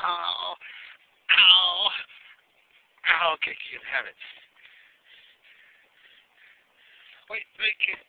Ow. Ow. Ow, okay, you can have it. Wait, wait, kid.